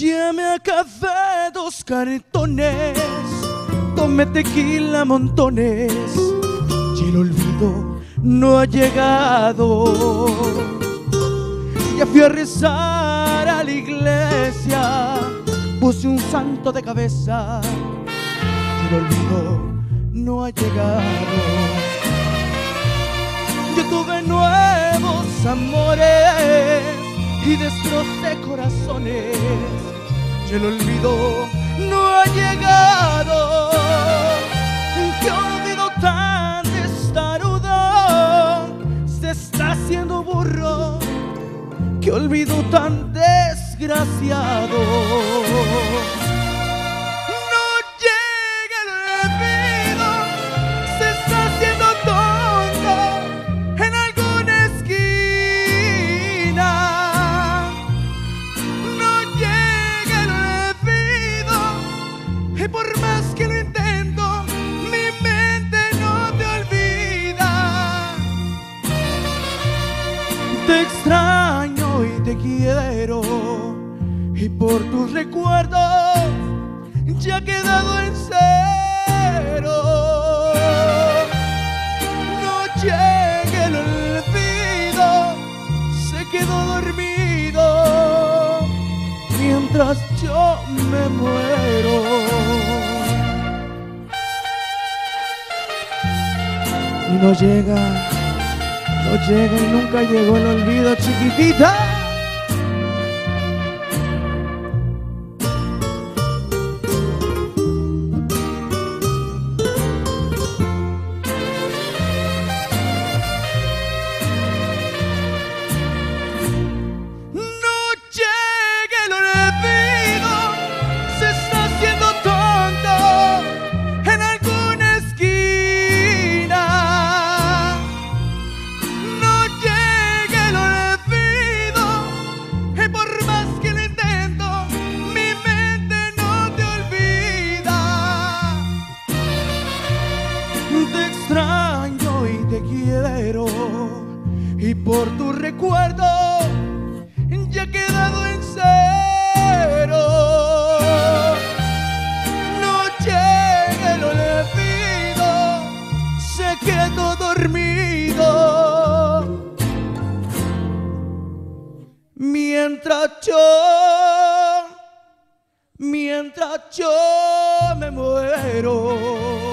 Ya me acabé dos cartones, tomé tequila montones. Y el olvido no ha llegado. Ya fui a rezar a la iglesia, puse un santo de cabeza. Y el olvido no ha llegado. Yo tuve nuevos amores y destrocé corazones y el olvido no ha llegado. Que olvido tan testarudo se está haciendo burro. Que olvido tan desgraciado. Quiero y por tus recuerdos ya he quedado en cero. No llega el olvido, se quedó dormido mientras yo me muero. Y no llega, no llega y nunca llegó el olvido, chiquitita. Y por tu recuerdo ya he quedado en cero. No llega el olvido, se quedó dormido. Mientras yo, mientras yo me muero.